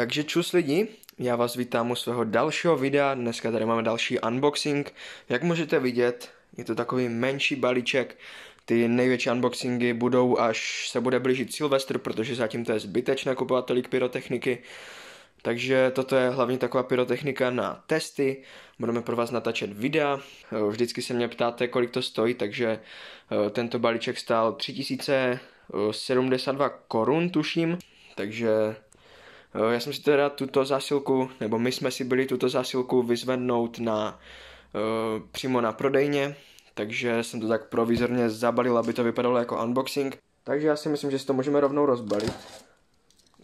Takže čus lidi, já vás vítám u svého dalšího videa, dneska tady máme další unboxing. Jak můžete vidět, je to takový menší balíček, ty největší unboxingy budou, až se bude blížit Silvestr, protože zatím to je zbytečné kupovat tolik pyrotechniky. Takže toto je hlavně taková pyrotechnika na testy, budeme pro vás natáčet videa, vždycky se mě ptáte, kolik to stojí, takže eh, tento balíček stál 3072 korun, tuším, takže Eh, já jsem si teda tuto zásilku, nebo my jsme si byli tuto zásilku vyzvednout na, uh, přímo na prodejně, takže jsem to tak provizorně zabalil, aby to vypadalo jako unboxing. Takže já si myslím, že si to můžeme rovnou rozbalit.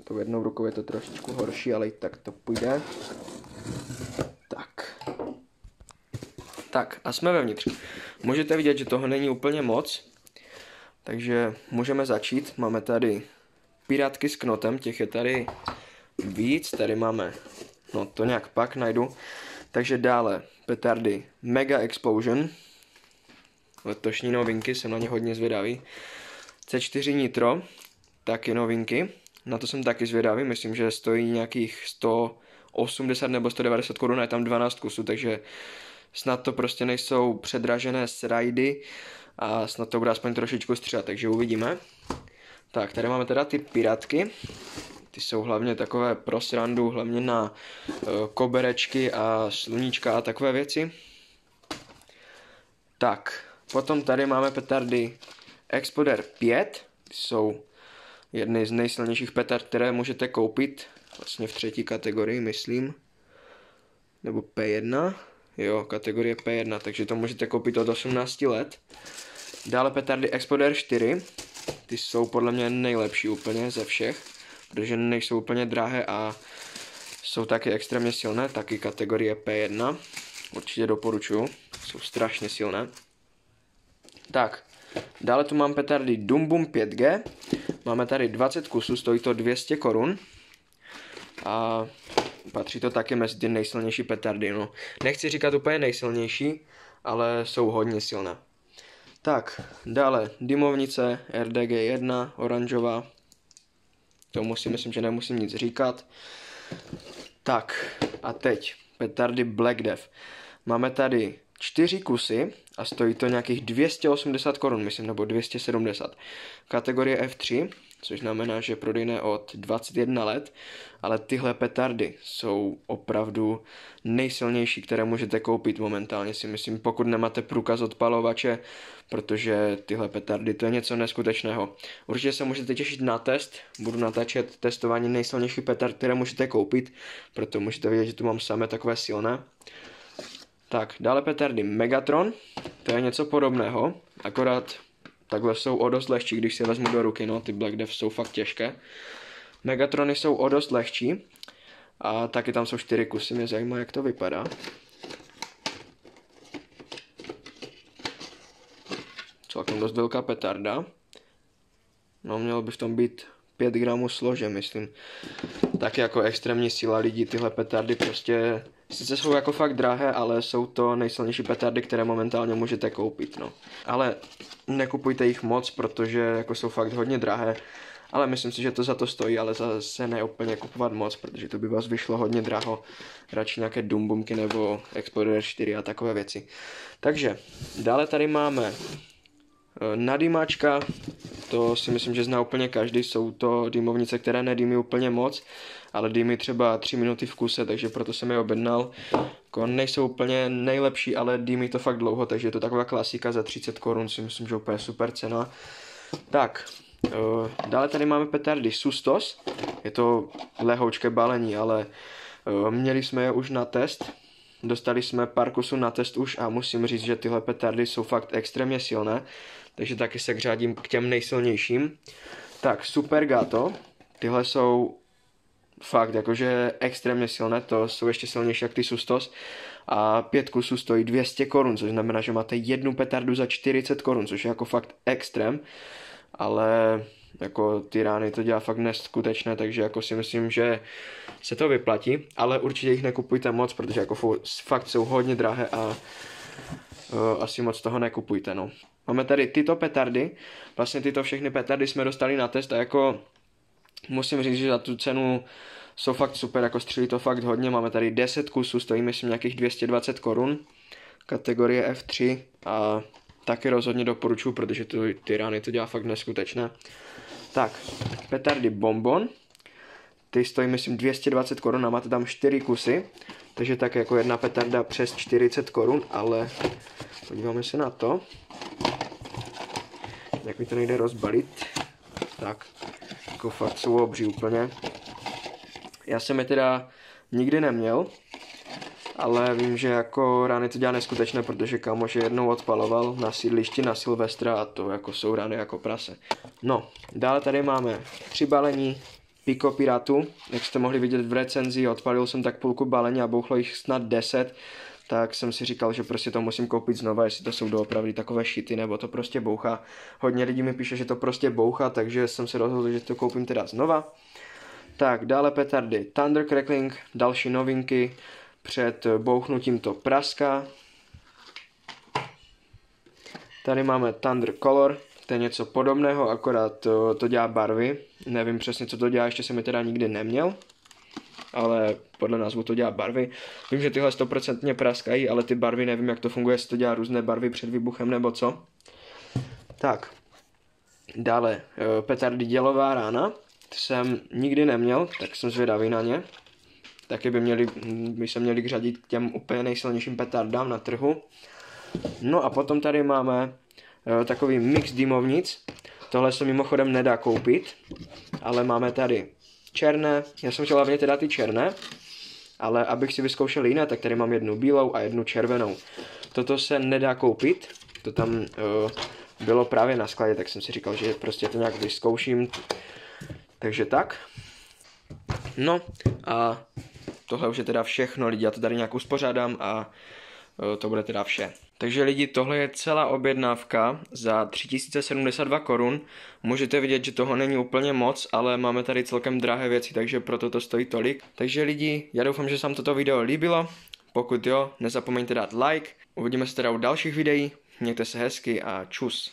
To jednou rukou je to trošičku horší, ale i tak to půjde. Tak. Tak a jsme vevnitř. Můžete vidět, že toho není úplně moc, takže můžeme začít. Máme tady pirátky s knotem, těch je tady víc, tady máme, no to nějak pak najdu. Takže dále, petardy Mega Explosion, letošní novinky, jsem na ně hodně zvědavý. C4 Nitro, taky novinky, na to jsem taky zvědavý, myslím, že stojí nějakých 180 nebo 190 korun, je tam 12 kusů, takže snad to prostě nejsou předražené srajdy a snad to bude aspoň trošičku střílet, takže uvidíme. Tak, tady máme teda ty pirátky, ty jsou hlavně takové pro srandu, hlavně na uh, koberečky a sluníčka a takové věci. Tak, potom tady máme petardy. Exploder 5, ty jsou jedny z nejsilnějších petard, které můžete koupit, vlastně v třetí kategorii, myslím, nebo P1, jo, kategorie P1, takže to můžete koupit od 18 let. Dále petardy Exploder 4, ty jsou podle mě nejlepší úplně ze všech protože nejsou úplně drahé a jsou taky extrémně silné, taky kategorie P1. Určitě doporučuju, jsou strašně silné. Tak, dále tu mám petardy Dumbum 5G. Máme tady 20 kusů, stojí to 200 korun. A patří to taky mezi ty nejsilnější petardy. No. Nechci říkat úplně nejsilnější, ale jsou hodně silné. Tak, dále dymovnice RDG1, oranžová, Tomu si myslím, že nemusím nic říkat. Tak, a teď petardy Black Death. Máme tady čtyři kusy a stojí to nějakých 280 korun, myslím, nebo 270. Kategorie F3, což znamená, že prodejné od 21 let, ale tyhle petardy jsou opravdu nejsilnější, které můžete koupit momentálně, si myslím, pokud nemáte průkaz odpalovače, protože tyhle petardy to je něco neskutečného. Určitě se můžete těšit na test, budu natáčet testování nejsilnějších petard, které můžete koupit, proto můžete vidět, že tu mám samé takové silné. Tak, dále petardy Megatron, to je něco podobného, akorát takhle jsou o dost lehčí, když si vezmu do ruky, no, ty Black Death jsou fakt těžké. Megatrony jsou o dost lehčí a taky tam jsou čtyři kusy, mě zajímá, jak to vypadá. Celkem dost velká petarda. No, mělo by v tom být 5 gramů slože, myslím. Tak jako extrémní síla lidí tyhle petardy prostě Sice jsou jako fakt drahé, ale jsou to nejsilnější petardy, které momentálně můžete koupit, no. Ale nekupujte jich moc, protože jako jsou fakt hodně drahé. Ale myslím si, že to za to stojí, ale zase ne úplně kupovat moc, protože to by vás vyšlo hodně draho. Radši nějaké Dumbumky nebo Explorer 4 a takové věci. Takže, dále tady máme eh, nadýmačka, to si myslím, že zná úplně každý, jsou to dýmovnice, které nedýmí úplně moc, ale dýmí třeba 3 minuty v kuse, takže proto jsem je objednal. Jako nejsou úplně nejlepší, ale dýmí to fakt dlouho, takže je to taková klasika za 30 korun, si myslím, že úplně super cena. Tak, uh, dále tady máme petardy Sustos, je to lehoučké balení, ale uh, měli jsme je už na test, Dostali jsme pár kusů na test už a musím říct, že tyhle petardy jsou fakt extrémně silné, takže taky se řádím k těm nejsilnějším. Tak, Super Gato, tyhle jsou fakt jakože extrémně silné, to jsou ještě silnější jak ty Sustos. A pět kusů stojí 200 korun, což znamená, že máte jednu petardu za 40 korun, což je jako fakt extrém, ale jako ty rány to dělá fakt neskutečné, takže jako si myslím, že se to vyplatí, ale určitě jich nekupujte moc, protože jako fakt jsou hodně drahé a asi moc toho nekupujte, no. Máme tady tyto petardy, vlastně tyto všechny petardy jsme dostali na test a jako musím říct, že za tu cenu jsou fakt super, jako střílí to fakt hodně, máme tady 10 kusů, stojí myslím nějakých 220 korun, kategorie F3 a taky rozhodně doporučuji, protože to, ty rány to dělá fakt neskutečné. Tak, petardy Bonbon, ty stojí myslím 220 korun a máte tam 4 kusy, takže tak jako jedna petarda přes 40 korun, ale podíváme se na to, jak mi to nejde rozbalit, tak, jako fakt jsou obří úplně. Já jsem je teda nikdy neměl, ale vím, že jako rány to dělá neskutečné, protože kámoš je jednou odpaloval na sídlišti na Silvestra a to jako jsou rány jako prase. No, dále tady máme tři balení Pico Piratu, jak jste mohli vidět v recenzi, odpalil jsem tak půlku balení a bouchlo jich snad 10, tak jsem si říkal, že prostě to musím koupit znova, jestli to jsou doopravdy takové šity, nebo to prostě bouchá. Hodně lidí mi píše, že to prostě bouchá, takže jsem se rozhodl, že to koupím teda znova. Tak, dále petardy Thunder Crackling, další novinky, před bouchnutím to praska. Tady máme Thunder Color, to je něco podobného, akorát to, to dělá barvy. Nevím přesně, co to dělá, ještě jsem je teda nikdy neměl. Ale podle názvu to dělá barvy. Vím, že tyhle stoprocentně praskají, ale ty barvy nevím, jak to funguje, jestli to dělá různé barvy před výbuchem nebo co. Tak, dále eh, petardy dělová rána. To jsem nikdy neměl, tak jsem zvědavý na ně. Taky by, měli, by se měli řadit k těm úplně nejsilnějším petardám na trhu. No a potom tady máme takový mix dymovnic. Tohle se mimochodem nedá koupit, ale máme tady černé, já jsem chtěl hlavně teda ty černé, ale abych si vyzkoušel jiné, tak tady mám jednu bílou a jednu červenou. Toto se nedá koupit, to tam uh, bylo právě na skladě, tak jsem si říkal, že prostě to nějak vyzkouším. Takže tak. No a tohle už je teda všechno, lidi, já to tady nějak uspořádám a to bude teda vše. Takže lidi, tohle je celá objednávka za 3072 korun. Můžete vidět, že toho není úplně moc, ale máme tady celkem drahé věci, takže proto to stojí tolik. Takže lidi, já doufám, že se vám toto video líbilo. Pokud jo, nezapomeňte dát like. Uvidíme se teda u dalších videí. Mějte se hezky a čus.